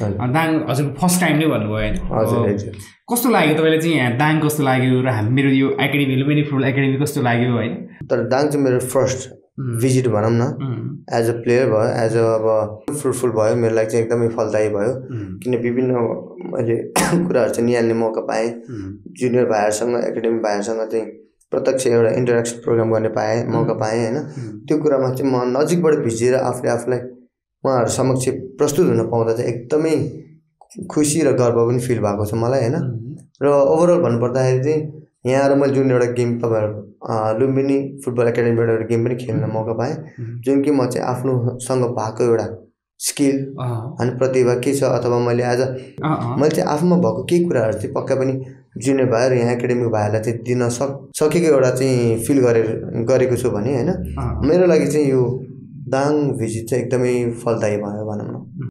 दाङ हजुर first time नै भन्नुभयो होइन। हजुर अँ, हजुर। कस्तो लाग्यो तपाईँलाई चाहिँ यहाँ? दाङ कस्तो लाग्यो र हामी मेरो यो एकाडेमी लुम्बिनी फुटबल एकाडेमी कस्तो लाग्यो होइन? तर दाङ चाहिँ मेरो फर्स्ट भिजिट भनौँ न। एज अ प्लेयर भयो एज अ अब फ्रुटफुल भयो मेरो लागि चाहिँ एकदमै फलदायी भयो। किन विभिन्न मैले कुराहरू चाहिँ निहाल्ने मौका पाएँ। जुनियर भाइहरूसँग एकाडेमी भाइहरूसँग चाहिँ प्रत्यक्ष एउटा इन्टरेक्सन प्रोग्राम गर्ने पाएँ मौका पाएँ होइन। त्यो कुरामा चाहिँ म नजिकबाट भिजेर आफूले आफूलाई उहाँहरू समक्ष प्रस्तुत हुन पाउँदा चाहिँ एकदमै खुसी र गर्व पनि फिल भएको छ मलाई होइन? र ओभरअल भन्नुपर्दाखेरि चाहिँ यहाँ आएर मैले जुन एउटा गेम तपाईँहरू लुम्बिनी फुटबल एकाडेमीबाट एउटा गेम पनि खेल्न मौका पाएँ। जुन कि म चाहिँ आफ्नोसँग भएको एउटा स्किल अनि प्रतिभा के छ अथवा मैले आज मैले चाहिँ आफूमा भएको केही कुराहरू चाहिँ पक्का पनि जुनियर भाइहरू यहाँ एकाडेमिक भाइहरूलाई चाहिँ दिन सक सकेको एउटा चाहिँ फिल गरेर गरेको छु भने होइन? मेरो लागि चाहिँ यो दाङ भिजिट एकदमै फलदायी भयो भनौँ न।